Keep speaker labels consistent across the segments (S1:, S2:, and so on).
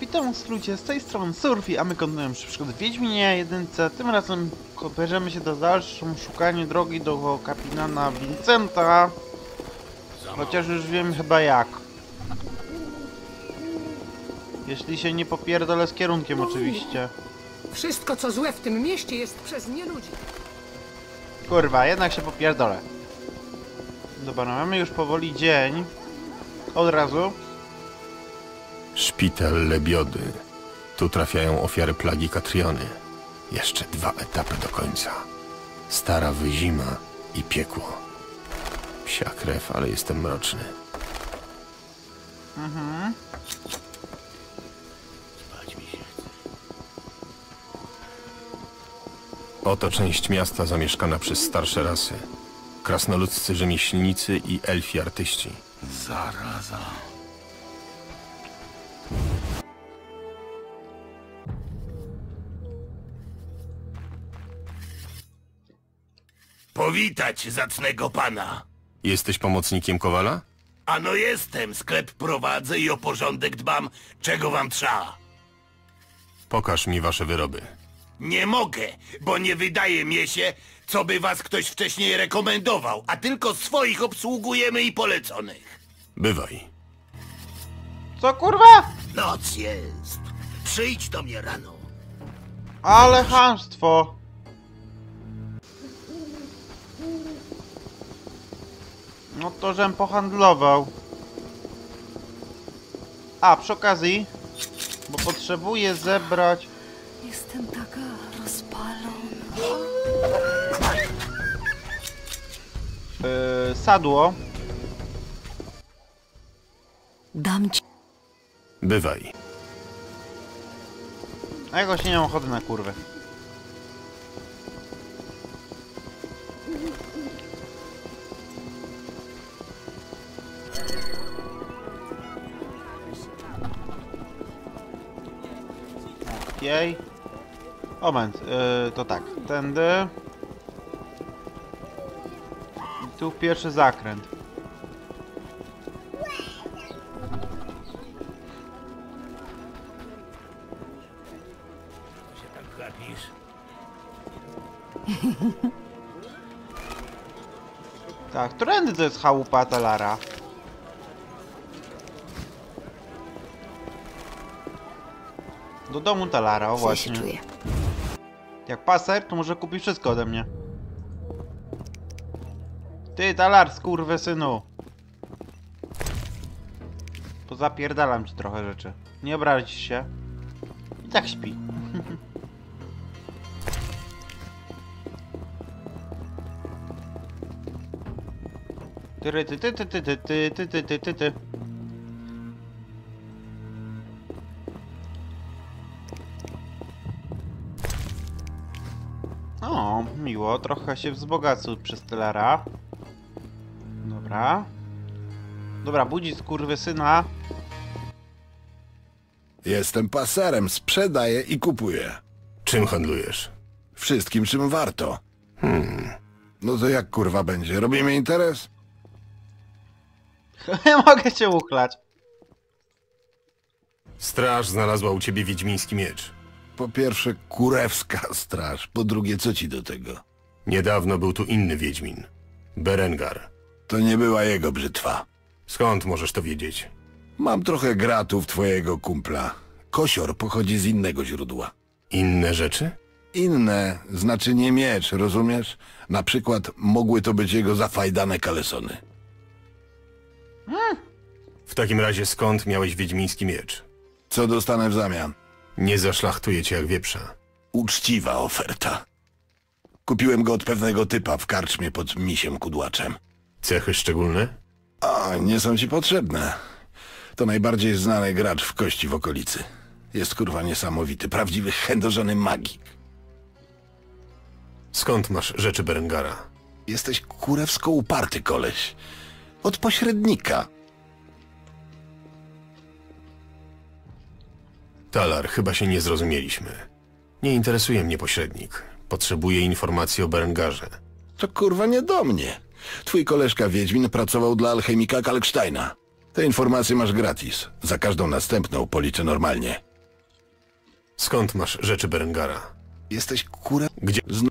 S1: Witam was ludzie, z tej strony Surfi, a my kontynuujemy przygody w Wiedźminie 1. Tym razem bierzemy się do dalszym szukaniu drogi do kapitana Vincenta. Chociaż już wiem chyba jak. Jeśli się nie popierdolę z kierunkiem oczywiście.
S2: Wszystko, co złe w tym mieście, jest przez nieludzi.
S1: Kurwa, jednak się popierdolę. Dobra, no mamy już powoli dzień. Od razu.
S3: Szpital Lebiody. Tu trafiają ofiary plagi Katriony. Jeszcze dwa etapy do końca. Stara wyzima i piekło. Psia krew, ale jestem mroczny. Oto część miasta zamieszkana przez starsze rasy. Krasnoludzcy rzemieślnicy i elfi artyści.
S4: Zaraza. Powitać zacnego pana.
S3: Jesteś pomocnikiem Kowala?
S4: Ano jestem, sklep prowadzę i o porządek dbam, czego wam trzeba.
S3: Pokaż mi wasze wyroby.
S4: Nie mogę, bo nie wydaje mi się, co by was ktoś wcześniej rekomendował, a tylko swoich obsługujemy i poleconych.
S3: Bywaj.
S1: Co kurwa?
S4: Noc jest. Przyjdź do mnie rano.
S1: Ale chamstwo! No to, żem pohandlował. A, przy okazji, bo potrzebuję zebrać...
S5: Jestem taka rozpalona.
S1: Yy, sadło.
S5: Dam ci.
S3: Bywaj.
S1: A jakoś nie mam ochoty na kurwę. Okej. Moment, yy, to tak, tędy. I tu pierwszy zakręt.
S4: się tak gapisz?
S1: Tak, którędy to jest chałupa Talara? Do domu Talara, o
S5: Źle się
S1: właśnie.
S5: czuję.
S1: Jak paser, to może kupi wszystko ode mnie. Ty, Talar, synu. Pozapierdalam ci trochę rzeczy. Nie obrazisz się. I tak śpi. Ty, ty, ty, ty, ty, ty, ty, ty, ty, ty, ty. O, miło, trochę się wzbogacił przez Telara. Dobra. Dobra, budzi syna.
S6: Jestem paserem, sprzedaję i kupuję.
S3: Czym handlujesz?
S6: Wszystkim, czym warto. Hmm. No to jak kurwa będzie? Robimy interes?
S1: Mogę cię uchlać.
S3: Straż znalazła u ciebie wiedźmiński miecz.
S6: Po pierwsze, kurewska straż. Po drugie, co ci do tego?
S3: Niedawno był tu inny wiedźmin. Berengar.
S6: To nie była jego brzytwa.
S3: Skąd możesz to wiedzieć?
S6: Mam trochę gratów twojego kumpla. Kosior pochodzi z innego źródła.
S3: Inne rzeczy?
S6: Inne znaczy nie miecz, rozumiesz? Na przykład mogły to być jego zafajdane kalesony.
S3: W takim razie skąd miałeś wiedźmiński miecz?
S6: Co dostanę w zamian?
S3: Nie zaszlachtuję cię jak wieprza.
S6: Uczciwa oferta. Kupiłem go od pewnego typa w karczmie pod misiem kudłaczem.
S3: Cechy szczególne?
S6: A, nie są ci potrzebne. To najbardziej znany gracz w kości w okolicy. Jest kurwa niesamowity, prawdziwy chędożony magik.
S3: Skąd masz rzeczy Berengara?
S6: Jesteś kurewsko uparty koleś. Od pośrednika.
S3: Talar, chyba się nie zrozumieliśmy. Nie interesuje mnie pośrednik. Potrzebuję informacji o Berengarze.
S6: To kurwa nie do mnie. Twój koleżka Wiedźmin pracował dla alchemika Kalksteina. Te informacje masz gratis. Za każdą następną policzę normalnie.
S3: Skąd masz rzeczy Berengara?
S6: Jesteś kurę...
S3: Gdzie?
S6: Zn...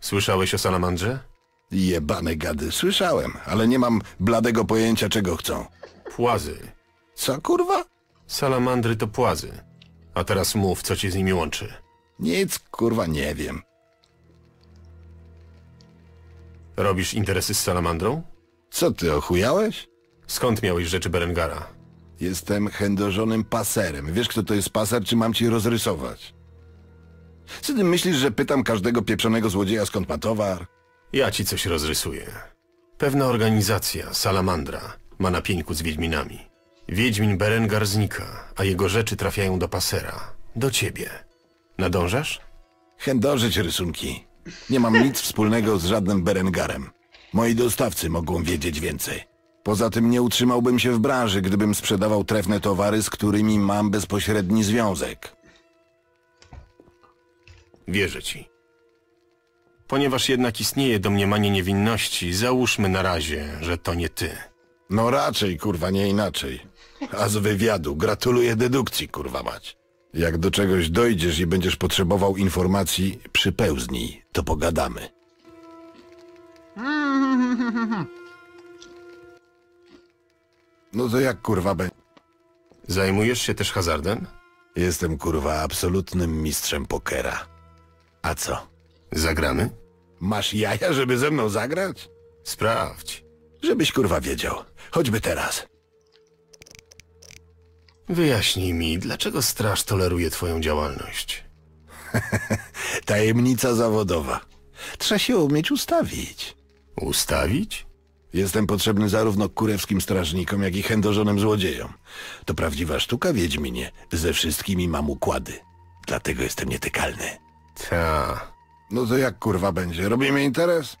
S3: Słyszałeś o salamandrze?
S6: Jebane gady. Słyszałem, ale nie mam bladego pojęcia, czego chcą.
S3: Płazy.
S6: Co, kurwa?
S3: Salamandry to płazy. A teraz mów, co cię z nimi łączy.
S6: Nic, kurwa, nie wiem.
S3: Robisz interesy z salamandrą?
S6: Co ty, ochujałeś?
S3: Skąd miałeś rzeczy Berengara?
S6: Jestem chędożonym paserem. Wiesz, kto to jest paser, czy mam ci rozrysować? Co ty myślisz, że pytam każdego pieprzonego złodzieja, skąd ma towar?
S3: Ja ci coś rozrysuję. Pewna organizacja, Salamandra, ma na pieńku z Wiedźminami. Wiedźmin Berengar znika, a jego rzeczy trafiają do pasera. Do ciebie. Nadążasz?
S6: Chędożyć rysunki. Nie mam nic wspólnego z żadnym Berengarem. Moi dostawcy mogą wiedzieć więcej. Poza tym nie utrzymałbym się w branży, gdybym sprzedawał trefne towary, z którymi mam bezpośredni związek.
S3: Wierzę ci. Ponieważ jednak istnieje domniemanie niewinności, załóżmy na razie, że to nie ty.
S6: No raczej, kurwa, nie inaczej. A z wywiadu gratuluję dedukcji, kurwa mać. Jak do czegoś dojdziesz i będziesz potrzebował informacji, przypełznij, to pogadamy. No to jak kurwa będzie?
S3: Zajmujesz się też hazardem?
S6: Jestem kurwa absolutnym mistrzem pokera. A co?
S3: Zagramy?
S6: Masz jaja, żeby ze mną zagrać?
S3: Sprawdź.
S6: Żebyś kurwa wiedział. Choćby teraz.
S3: Wyjaśnij mi, dlaczego straż toleruje twoją działalność.
S6: Tajemnica zawodowa. Trzeba się umieć ustawić.
S3: Ustawić?
S6: Jestem potrzebny zarówno kurewskim strażnikom, jak i chędożonym złodziejom. To prawdziwa sztuka, Wiedźminie. Ze wszystkimi mam układy. Dlatego jestem nietykalny.
S3: Ta.
S6: No to jak kurwa będzie? Robimy interes?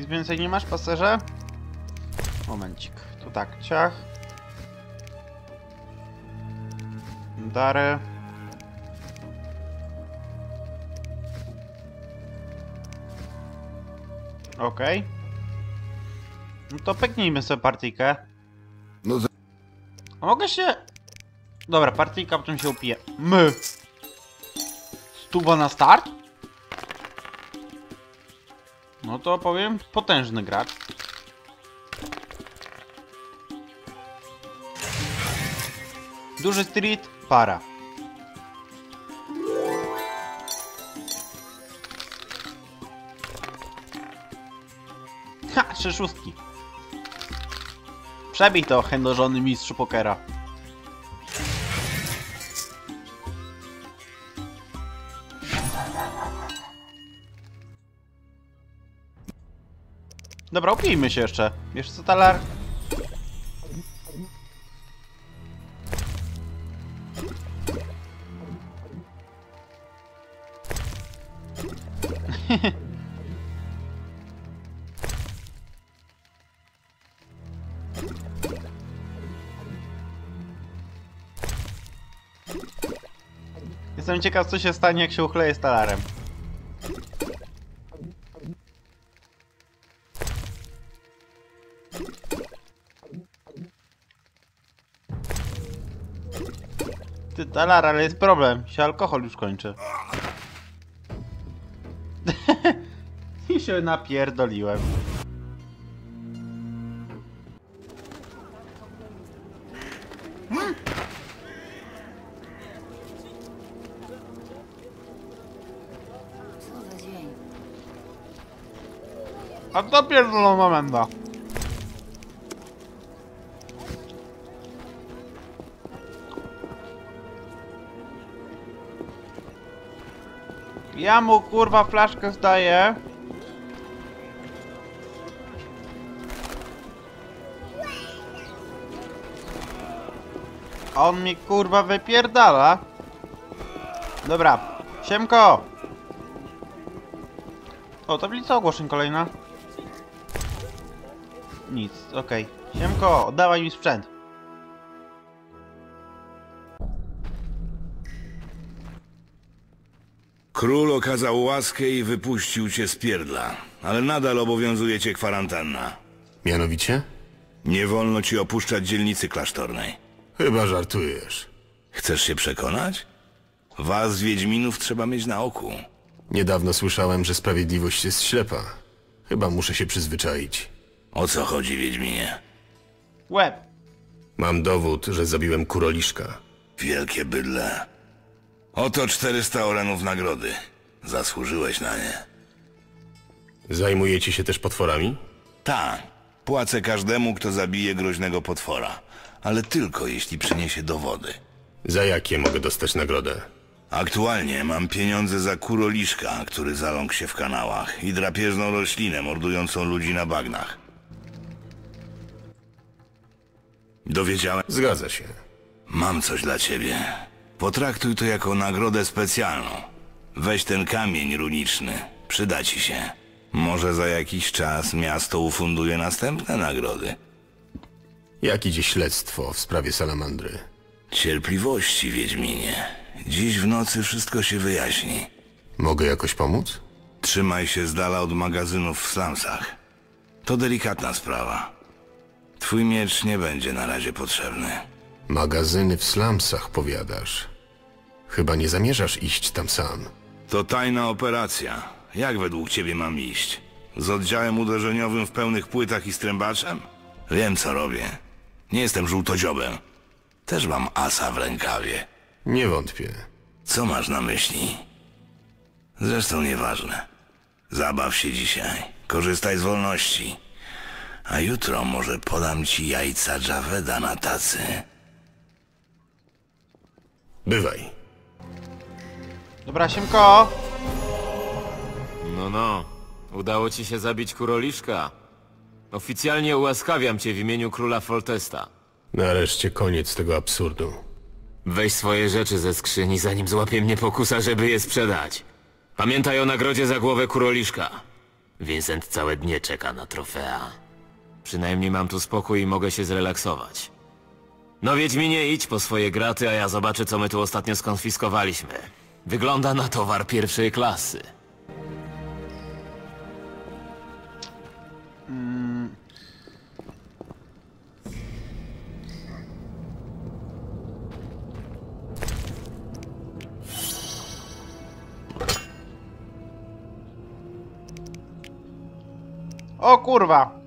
S1: Nic więcej nie masz, paserze? Momencik. Tu tak, ciach. Dary. Okej. No to peknijmy sobie partyjkę.
S6: No.
S1: A mogę się... Dobra, partyjka, potem się upije. My! Stuwa na start? No to powiem, potężny gracz. Duży street, para. Ha, trzy szóstki. Przebij to, chędożony mistrzu pokera. Dobra, upijmy się jeszcze. Wiesz co, talar? Jestem ciekaw, co się stanie, jak się uchleje z talarem. Talar, ale jest problem. Się alkohol już kończy. I się napierdoliłem. A to pierdolona menda. Ja mu kurwa flaszkę zdaję. On mi kurwa wypierdala. Dobra, siemko! O, tablica ogłoszeń kolejna. Nic, okej. Siemko, oddawaj mi sprzęt.
S4: Król okazał łaskę i wypuścił cię z pierdla, ale nadal obowiązuje cię kwarantanna.
S3: Mianowicie?
S4: Nie wolno ci opuszczać dzielnicy klasztornej.
S3: Chyba żartujesz.
S4: Chcesz się przekonać? Was, Wiedźminów, trzeba mieć na oku.
S3: Niedawno słyszałem, że sprawiedliwość jest ślepa. Chyba muszę się przyzwyczaić.
S4: O co chodzi, Wiedźminie?
S1: Łeb.
S3: Mam dowód, że zabiłem kuroliszka.
S4: Wielkie bydle. Oto 400 orenów nagrody. Zasłużyłeś na nie.
S3: Zajmujecie się też potworami?
S4: Tak. Płacę każdemu, kto zabije groźnego potwora. Ale tylko jeśli przyniesie dowody.
S3: Za jakie mogę dostać nagrodę?
S4: Aktualnie mam pieniądze za kuroliszka, który zaląkł się w kanałach i drapieżną roślinę mordującą ludzi na bagnach. Dowiedziałem...
S3: Zgadza się.
S4: Mam coś dla ciebie. Potraktuj to jako nagrodę specjalną. Weź ten kamień runiczny. Przyda ci się. Może za jakiś czas miasto ufunduje następne nagrody.
S3: Jak idzie śledztwo w sprawie salamandry?
S4: Cierpliwości, Wiedźminie. Dziś w nocy wszystko się wyjaśni.
S3: Mogę jakoś pomóc?
S4: Trzymaj się z dala od magazynów w slumsach. To delikatna sprawa. Twój miecz nie będzie na razie potrzebny.
S3: Magazyny w slumsach, powiadasz. Chyba nie zamierzasz iść tam sam.
S4: To tajna operacja. Jak według ciebie mam iść? Z oddziałem uderzeniowym w pełnych płytach i strębaczem? Wiem co robię. Nie jestem żółtodziobem. Też mam asa w rękawie.
S3: Nie wątpię.
S4: Co masz na myśli? Zresztą nieważne. Zabaw się dzisiaj. Korzystaj z wolności. A jutro może podam ci jajca Javeda na tacy.
S3: Bywaj.
S1: Dobra, siemko!
S7: No, no. Udało ci się zabić kuroliszka. Oficjalnie ułaskawiam cię w imieniu króla Foltesta.
S3: Nareszcie koniec tego absurdu.
S7: Weź swoje rzeczy ze skrzyni, zanim złapie mnie pokusa, żeby je sprzedać. Pamiętaj o nagrodzie za głowę kuroliszka. Vincent całe dnie czeka na trofea. Przynajmniej mam tu spokój i mogę się zrelaksować. No Wiedźminie, idź po swoje graty, a ja zobaczę, co my tu ostatnio skonfiskowaliśmy. Wygląda na towar pierwszej klasy.
S1: O kurwa!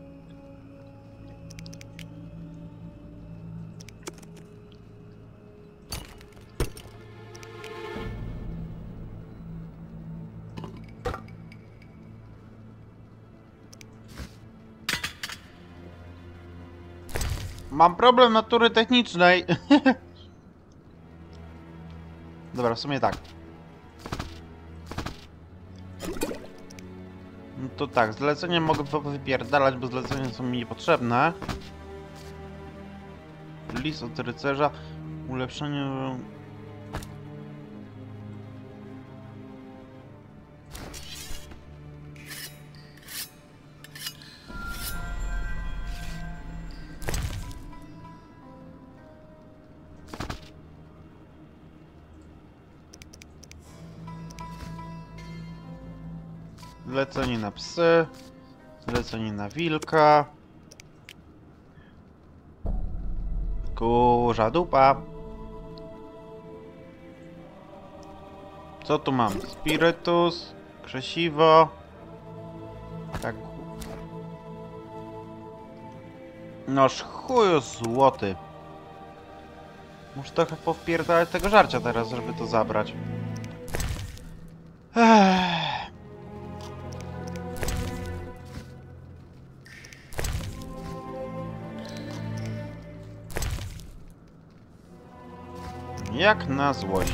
S1: Mam problem natury technicznej. Dobra, w sumie tak. No to tak, zlecenie mogę wy- wypierdalać, bo zlecenia są mi niepotrzebne. List od rycerza, ulepszenie... Zlecenie na psy. Zlecenie na wilka. Kurza dupa. Co tu mam? Spirytus, krzesiwo. Tak. Noż chuju złoty. Muszę trochę powpierdalać tego żarcia teraz, żeby to zabrać. Ech. Jak na złość.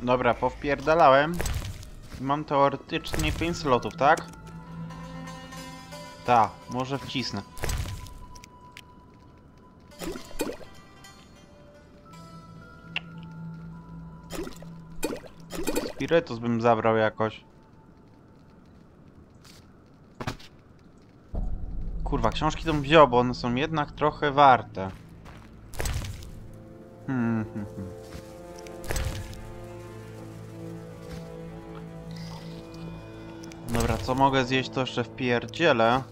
S1: Dobra, powpierdalałem. Mam teoretycznie 5 slotów, tak? Ta, może wcisnę. Spirytus bym zabrał jakoś. Kurwa, książki bym wziął, bo one są jednak trochę warte. Hmm, hmm, hmm. Dobra, co mogę zjeść to jeszcze w pierdziele.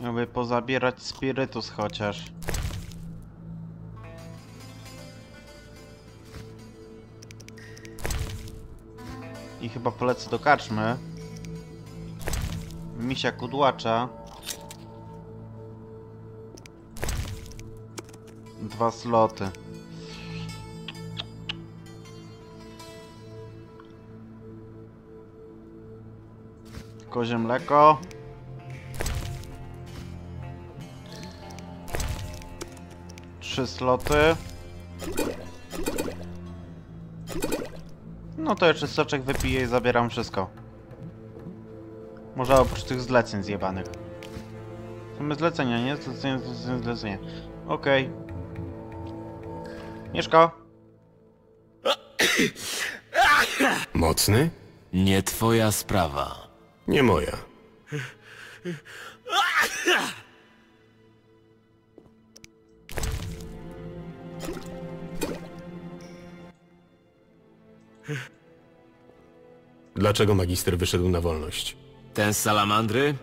S1: Jakby pozabierać spirytus chociaż. Chyba polecę do karczmy. Misia kudłacza. Dwa sloty. Kozie mleko. Trzy sloty. No to jeszcze soczek wypiję i zabieram wszystko. Może oprócz tych zleceń zjebanych. Same zlecenia, nie? Zlecenie, zlecenie, zlecenie. Okej. Mieszko.
S3: Mocny?
S7: Nie twoja sprawa.
S3: Nie moja. Dlaczego magister wyszedł na wolność?
S7: Ten z salamandry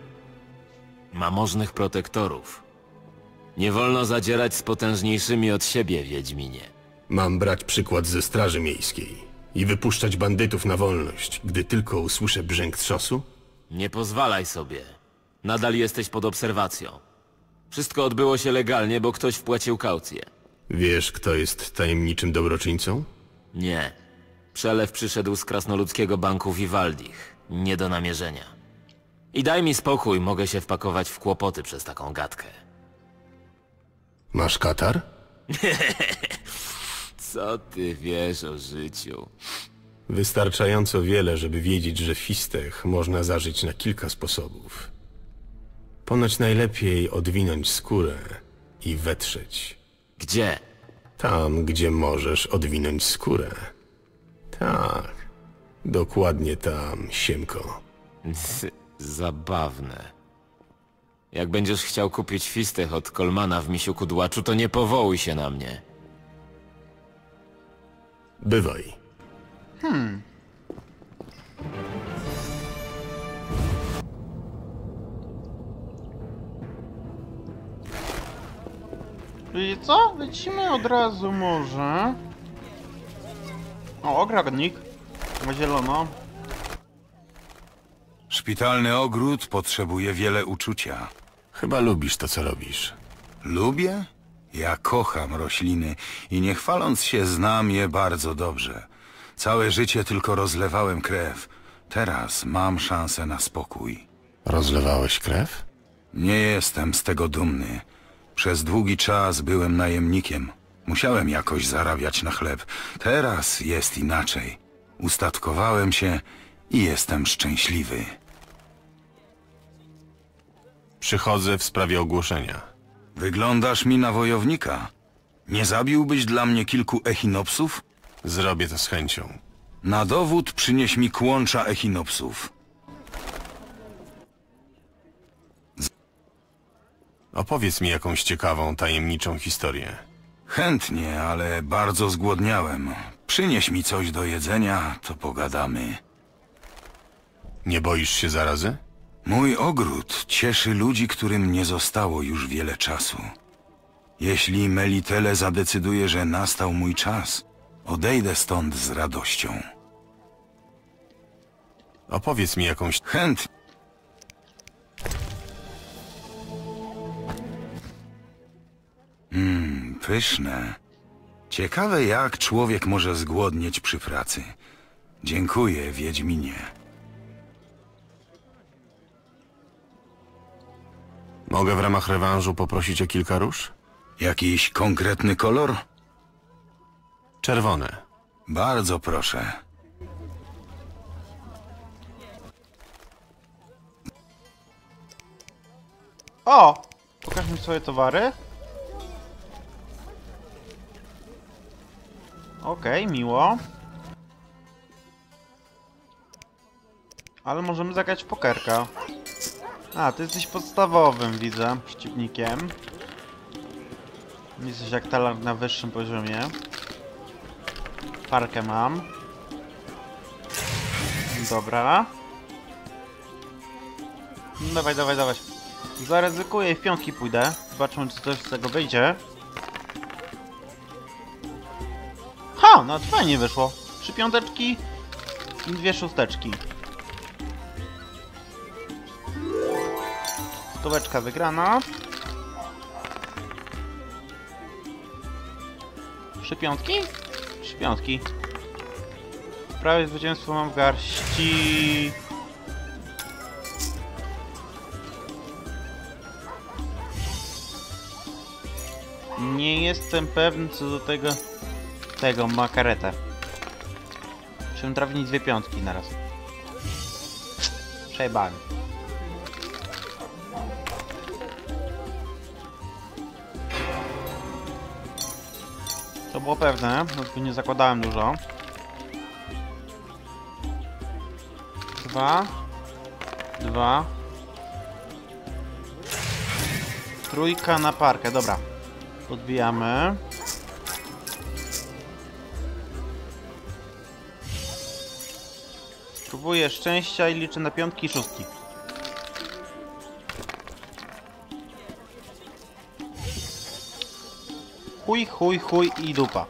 S7: ma możnych protektorów. Nie wolno zadzierać z potężniejszymi od siebie, Wiedźminie.
S3: Mam brać przykład ze Straży Miejskiej i wypuszczać bandytów na wolność, gdy tylko usłyszę brzęk trzosu?
S7: Nie pozwalaj sobie. Nadal jesteś pod obserwacją. Wszystko odbyło się legalnie, bo ktoś wpłacił kaucję.
S3: Wiesz, kto jest tajemniczym dobroczyńcą?
S7: Nie. Przelew przyszedł z krasnoludzkiego banku Vivaldich. Nie do namierzenia. I daj mi spokój, mogę się wpakować w kłopoty przez taką gadkę.
S3: Masz katar?
S7: Co ty wiesz o życiu?
S3: Wystarczająco wiele, żeby wiedzieć, że fistech można zażyć na kilka sposobów. Ponoć najlepiej odwinąć skórę i wetrzeć.
S7: Gdzie?
S3: Tam, gdzie możesz odwinąć skórę. Tak, dokładnie tam, Siemko.
S7: Zabawne. Jak będziesz chciał kupić fistech od Kolmana w misiu kudłaczu, to nie powołuj się na mnie.
S3: Bywaj.
S1: Wiecie co? Lecimy od razu może. O, ogrodnik. Ma zielono.
S8: Szpitalny ogród potrzebuje wiele uczucia.
S3: Chyba lubisz to, co robisz.
S8: Lubię? Ja kocham rośliny i nie chwaląc się znam je bardzo dobrze. Całe życie tylko rozlewałem krew. Teraz mam szansę na spokój.
S3: Rozlewałeś krew?
S8: Nie jestem z tego dumny. Przez długi czas byłem najemnikiem. Musiałem jakoś zarabiać na chleb. Teraz jest inaczej. Ustatkowałem się i jestem szczęśliwy.
S3: Przychodzę w sprawie ogłoszenia.
S8: Wyglądasz mi na wojownika. Nie zabiłbyś dla mnie kilku echinopsów?
S3: Zrobię to z chęcią.
S8: Na dowód przynieś mi kłącza echinopsów.
S3: Opowiedz mi jakąś ciekawą, tajemniczą historię.
S8: Chętnie, ale bardzo zgłodniałem. Przynieś mi coś do jedzenia, to pogadamy.
S3: Nie boisz się zarazy?
S8: Mój ogród cieszy ludzi, którym nie zostało już wiele czasu. Jeśli Melitele zadecyduje, że nastał mój czas, odejdę stąd z radością.
S3: Opowiedz mi jakąś...
S8: Chętnie. Pyszne.
S9: Ciekawe, jak człowiek może zgłodnieć przy pracy. Dziękuję, Wiedźminie.
S3: Mogę w ramach rewanżu poprosić o kilka róż?
S9: Jakiś konkretny kolor?
S3: Czerwone.
S9: Bardzo proszę.
S1: O! Pokaż mi swoje towary. Okej, miło. Ale możemy zagrać w pokerka. A, ty jesteś podstawowym, widzę, przeciwnikiem. Jesteś jak talar na wyższym poziomie. Parkę mam. Dobra. Dawaj, dawaj, dawaj. Zaryzykuję i w piątki pójdę. Zobaczmy, czy coś z tego wyjdzie. Ha! No fajnie wyszło. Trzy piąteczki i dwie szósteczki. Stóweczka wygrana. Trzy piątki? Trzy piątki. Prawie zwycięstwo mam w garści. Nie jestem pewny co do tego... Tego, ma karetę. Czym trafić dwie piątki naraz. Przejebany. To było pewne, tu nie zakładałem dużo. Dwa. Dwa. Trójka na parkę, dobra. Odbijamy. Próbuję szczęścia i liczę na piątki i szóstki. Chuj, chuj, chuj i dupa.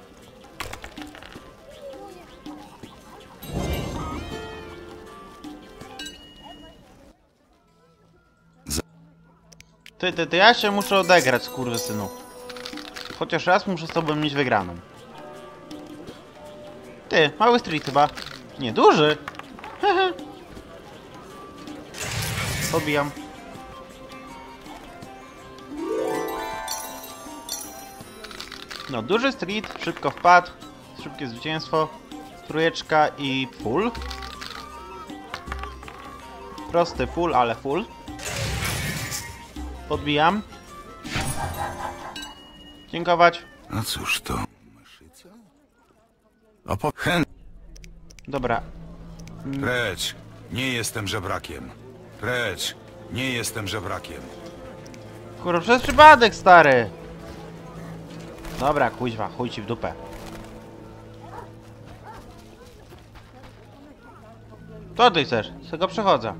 S1: Ty, ty, ty, ja się muszę odegrać, synu. Chociaż raz muszę z tobą mieć wygraną. Ty, mały street chyba. Nie, duży. Odbijam. No, duży street, szybko wpadł. Szybkie zwycięstwo. Trójeczka i full. Prosty full, ale full. Podbijam. Dziękować.
S9: A cóż to?
S3: Opo...
S1: Dobra.
S9: Precz, nie jestem żebrakiem. Precz, nie jestem żebrakiem.
S1: Kurwa, przez przypadek, stary! Dobra, kuźwa, chuj ci w dupę. Co ty chcesz? Z tego przechodzę.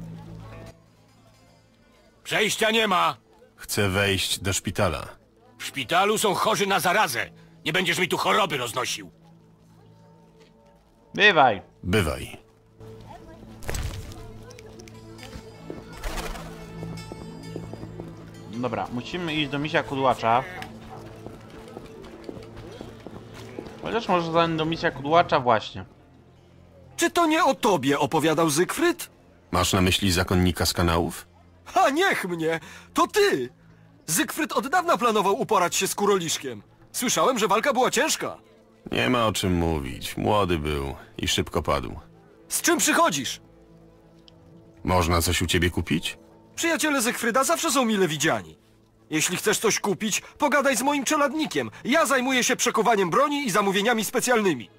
S10: Przejścia nie ma.
S3: Chcę wejść do szpitala.
S10: W szpitalu są chorzy na zarazę. Nie będziesz mi tu choroby roznosił.
S1: Bywaj.
S3: Bywaj.
S1: Dobra, musimy iść do misia kudłacza. Chociaż może zanim do misia kudłacza właśnie.
S11: Czy to nie o tobie opowiadał Zygfryd?
S3: Masz na myśli zakonnika z kanałów?
S11: A niech mnie! To ty! Zygfryd od dawna planował uporać się z Kuroliszkiem. Słyszałem, że walka była ciężka.
S3: Nie ma o czym mówić. Młody był i szybko padł.
S11: Z czym przychodzisz?
S3: Można coś u ciebie kupić?
S11: Przyjaciele Zygfryda zawsze są mile widziani. Jeśli chcesz coś kupić, pogadaj z moim czeladnikiem. Ja zajmuję się przekuwaniem broni i zamówieniami specjalnymi.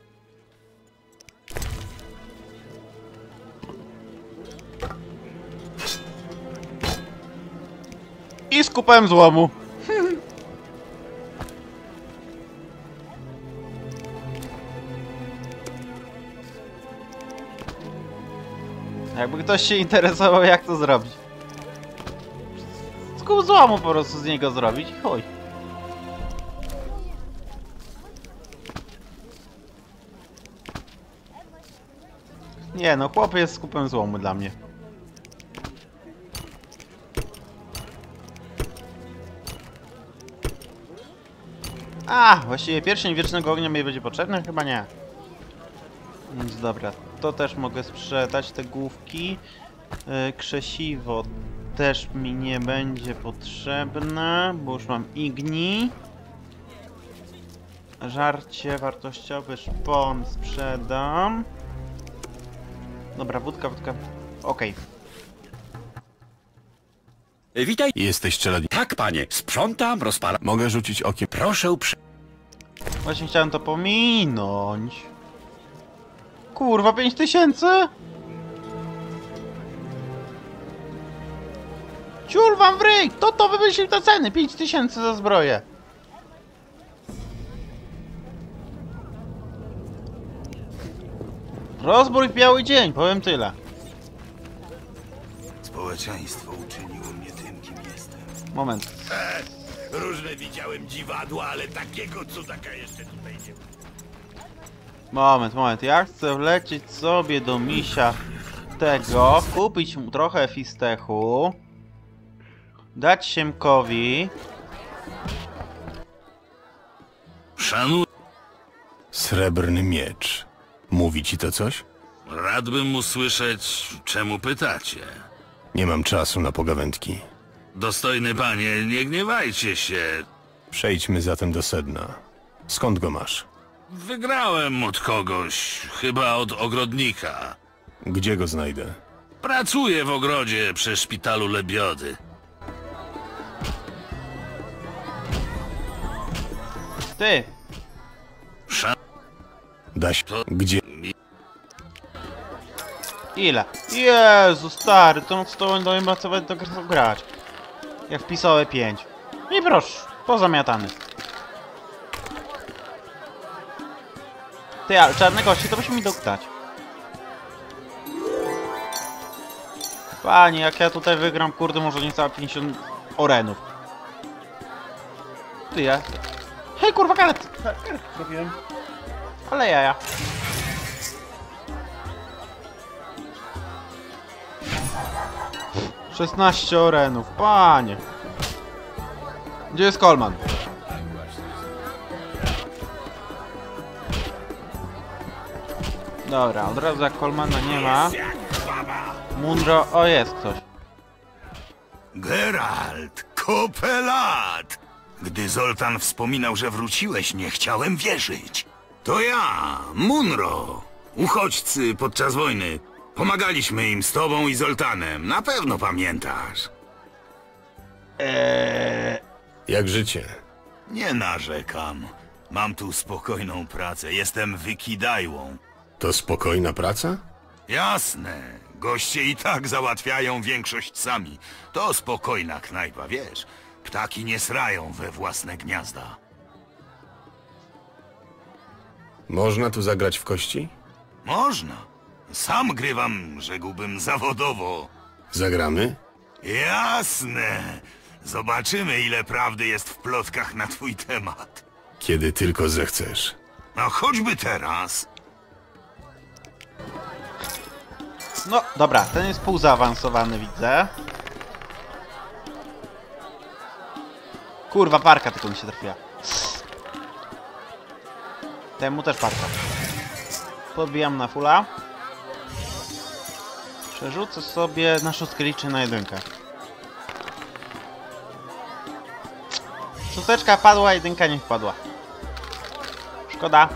S1: I z kupem złomu. Jakby ktoś się interesował jak to zrobić. Skup złomu po prostu z niego zrobić i chuj. Nie no, chłop jest skupem złomu dla mnie. A, właściwie pierścień wiecznego ognia mi będzie potrzebny? Chyba nie. Więc dobra, to też mogę sprzedać, te główki. Yy, krzesiwo też mi nie będzie potrzebne, bo już mam igni. Żarcie, wartościowy szpon sprzedam. Dobra, wódka, wódka. Okej.
S10: Witaj.
S3: Jesteś czeladnikiem.
S10: Tak, panie. Sprzątam, rozpalam.
S3: Mogę rzucić okiem.
S10: Proszę uprzej.
S1: Właśnie chciałem to pominąć. Kurwa, 5000? Ciul wam w ryj! Kto to wymyślił te ceny? 5000 za zbroję. Rozbój w biały dzień, powiem tyle.
S6: Społeczeństwo uczyniło mnie tym, kim jestem.
S1: Moment.
S10: Różne widziałem dziwadła, ale takiego cudaka jeszcze tutaj nie
S1: Moment, moment. Ja chcę wlecieć sobie do misia tego, kupić mu trochę fistechu, dać siemkowi.
S4: Szanuj,
S3: Srebrny miecz. Mówi ci to coś?
S4: radbym usłyszeć, czemu pytacie.
S3: Nie mam czasu na pogawędki.
S4: Dostojny panie, nie gniewajcie się.
S3: Przejdźmy zatem do sedna. Skąd go masz?
S4: Wygrałem od kogoś, chyba od ogrodnika.
S3: Gdzie go znajdę?
S4: Pracuję w ogrodzie przy szpitalu Lebiody.
S1: Ty!
S4: Szan...
S3: Da się.
S4: To-
S3: Gdzie?
S1: Ile? Jezu, stary, to z tobą do będę grał grać. Ja wpisałem 5. I proszę, pozamiatany. Ty, ale czarne gości to byśmy mi dać. Panie, jak ja tutaj wygram, kurde, może niecałe 50 orenów. Ty, ja... Hej, kurwa, karet! Karet zrobiłem. Ale jaja. Szesnaście orenów, panie. Gdzie jest Kolman? Dobra, od razu jak Kolmana nie ma. Munro, o jest ktoś.
S8: Geralt, kopelat! Gdy Zoltan wspominał, że wróciłeś, nie chciałem wierzyć. To ja, Munro. Uchodźcy podczas wojny. Pomagaliśmy im z tobą i Zoltanem. Na pewno pamiętasz.
S1: Eee,
S3: Jak życie?
S8: Nie narzekam. Mam tu spokojną pracę. Jestem wykidajłą.
S3: To spokojna praca?
S8: Jasne. Goście i tak załatwiają większość sami. To spokojna knajpa, wiesz. Ptaki nie srają we własne gniazda.
S3: Można tu zagrać w kości?
S8: Można. Sam grywam, rzekłbym, zawodowo.
S3: Zagramy?
S8: Jasne. Zobaczymy, ile prawdy jest w plotkach na twój temat.
S3: Kiedy tylko zechcesz.
S8: No choćby teraz.
S1: no dobra, ten jest pół zaawansowany, widzę. Kurwa, parka tylko mi się trafiła. Temu też parka. Podbijam na fulla. Przerzucę sobie na szóstkę liczę na jedynkę. Szósteczka padła, jedynka nie wpadła. Szkoda.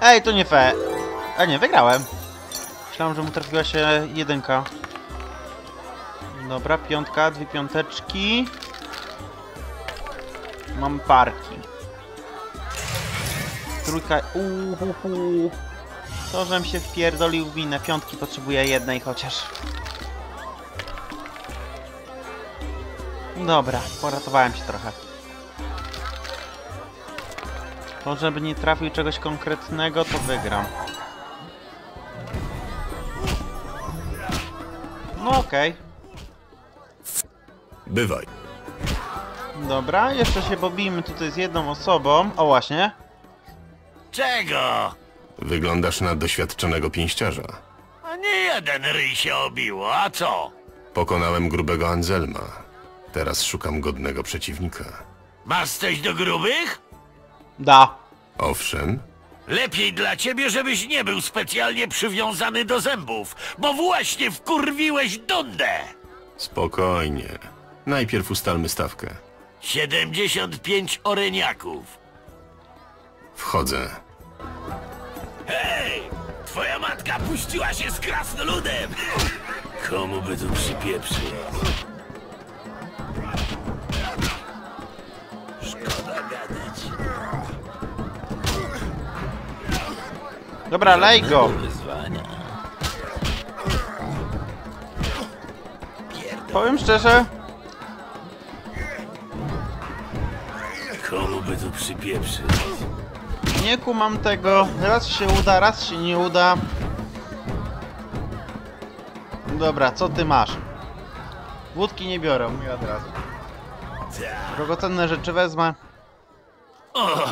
S1: Ej, to nie fair. A nie, wygrałem. Myślałem, że mu trafiła się jedynka. Dobra, piątka, dwie piąteczki. Mam parki. Trójka... Uhuhu. To, żem się wpierdolił w winę. Piątki potrzebuję jednej chociaż. Dobra, poratowałem się trochę. To, żeby nie trafił czegoś konkretnego, to wygram. No okej.
S3: Bywaj.
S1: Dobra, jeszcze się pobijmy tutaj z jedną osobą. O właśnie.
S10: Czego?
S3: Wyglądasz na doświadczonego pięściarza.
S10: A nie jeden ryj się obiło, a co?
S3: Pokonałem grubego Anselma. Teraz szukam godnego przeciwnika.
S10: Masz coś do grubych?
S1: Da.
S3: Owszem,
S10: Lepiej dla ciebie, żebyś nie był specjalnie przywiązany do zębów, bo właśnie wkurwiłeś Dundę!
S3: spokojnie. Najpierw ustalmy stawkę.
S10: 75 oreniaków.
S3: Wchodzę.
S10: Hej! Twoja matka puściła się z krasnoludem! Komu by tu przypieprzyć? Szkoda gadać.
S1: Dobra, lej go. Powiem szczerze,
S10: Komu by tu przypieprzyć?
S1: nie kumam tego. Raz się uda, raz się nie uda. Dobra, co ty masz? Wódki nie biorę, mówię od razu. Drogocenne rzeczy wezmę.
S10: O!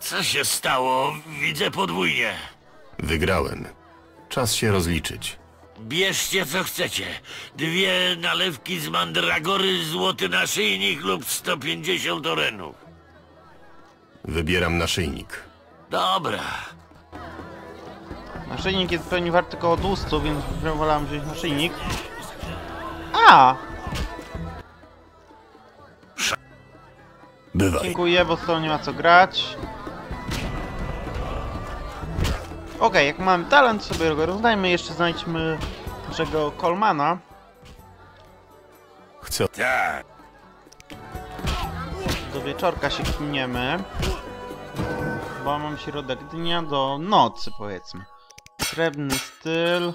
S10: Co się stało? Widzę podwójnie.
S3: Wygrałem. Czas się rozliczyć.
S10: Bierzcie co chcecie. Dwie nalewki z mandragory, złoty naszyjnik lub 150 orenów.
S3: Wybieram naszyjnik.
S10: Dobra.
S1: Naszyjnik jest pewnie wart tylko od 200, więc wolałem wziąć naszyjnik. A!
S3: Bywaj.
S1: Dziękuję, bo z tą nie ma co grać. Okej, jak mamy talent, sobie go rozdajmy. Jeszcze znajdźmy naszego Colmana.
S3: Chcę...
S10: Tak.
S1: Do wieczorka się kminiemy. Bo mam środek dnia do nocy, powiedzmy. Srebrny styl.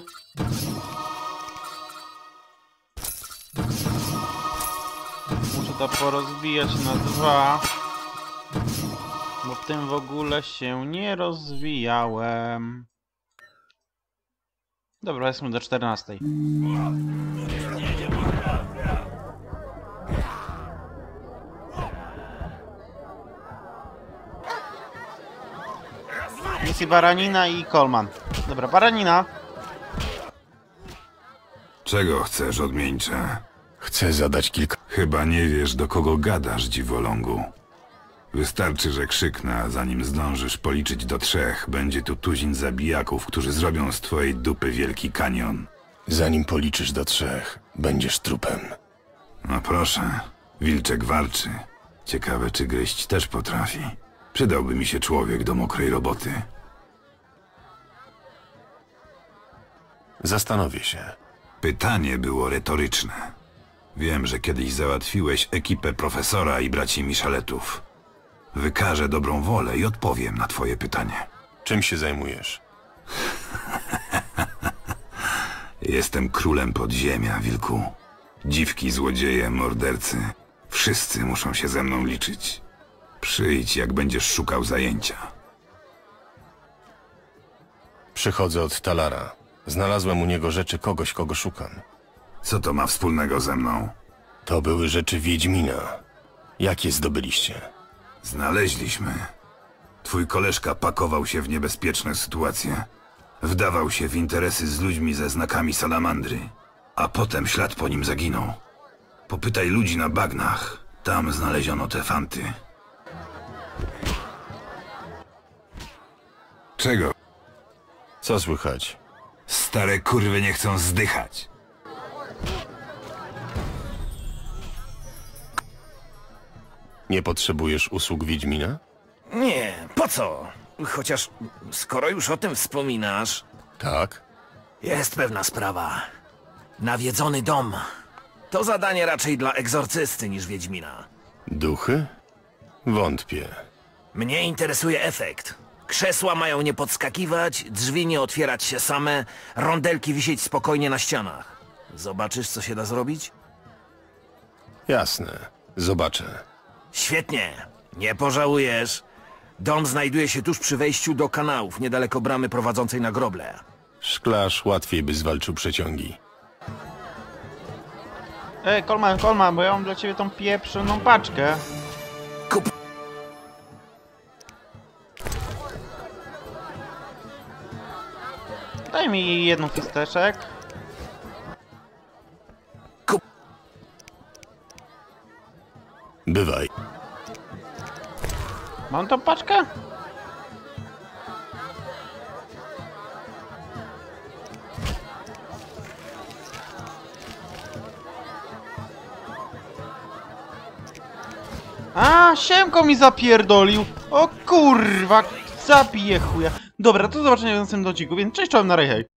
S1: Muszę to porozbijać na dwa. Bo w tym w ogóle się nie rozwijałem. Dobra, jesteśmy do 14. Misji Baranina i Coleman. Dobra, Baranina.
S8: Czego chcesz, odmieńcze?
S3: Chcę zadać kilka...
S8: Chyba nie wiesz, do kogo gadasz, dziwolągu. Wystarczy, że krzyknę, a zanim zdążysz policzyć do trzech, będzie tu tuzin zabijaków, którzy zrobią z twojej dupy wielki kanion.
S3: Zanim policzysz do trzech, będziesz trupem.
S8: No proszę, wilczek walczy. Ciekawe, czy gryźć też potrafi. Przydałby mi się człowiek do mokrej roboty.
S3: Zastanowię się.
S8: Pytanie było retoryczne. Wiem, że kiedyś załatwiłeś ekipę profesora i braci Michaletów. Wykażę dobrą wolę i odpowiem na twoje pytanie.
S3: Czym się zajmujesz?
S8: Jestem królem podziemia, wilku. Dziwki, złodzieje, mordercy. Wszyscy muszą się ze mną liczyć. Przyjdź, jak będziesz szukał zajęcia.
S3: Przychodzę od Talara. Znalazłem u niego rzeczy kogoś, kogo szukam.
S8: Co to ma wspólnego ze mną?
S3: To były rzeczy Wiedźmina. Jakie zdobyliście?
S8: Znaleźliśmy. Twój koleżka pakował się w niebezpieczne sytuacje. Wdawał się w interesy z ludźmi ze znakami salamandry. A potem ślad po nim zaginął. Popytaj ludzi na bagnach. Tam znaleziono te fanty. Czego?
S3: Co słychać?
S8: Stare kurwy nie chcą zdychać.
S3: Nie potrzebujesz usług Wiedźmina?
S12: Nie, po co? Chociaż skoro już o tym wspominasz,
S3: Tak.
S12: jest pewna sprawa. Nawiedzony dom. To zadanie raczej dla egzorcysty niż Wiedźmina.
S3: Duchy? Wątpię.
S12: Mnie interesuje efekt. Krzesła mają nie podskakiwać, drzwi nie otwierać się same, rondelki wisieć spokojnie na ścianach. Zobaczysz, co się da zrobić?
S3: Jasne. Zobaczę.
S12: Świetnie. Nie pożałujesz. Dom znajduje się tuż przy wejściu do kanałów, niedaleko bramy prowadzącej na groble.
S3: Szklarz łatwiej by zwalczył przeciągi.
S1: Ej, Coleman, Coleman, bo ja mam dla ciebie tą pieprzoną paczkę.
S12: Kup...
S1: Daj mi jedną fisteczek.
S3: Bywaj.
S1: Mam tą paczkę? A, siemko mi zapierdolił. O kurwa, zabiję chuja. Dobra, to do zobaczenia w następnym odcinku, więc cześć, czołem na hej.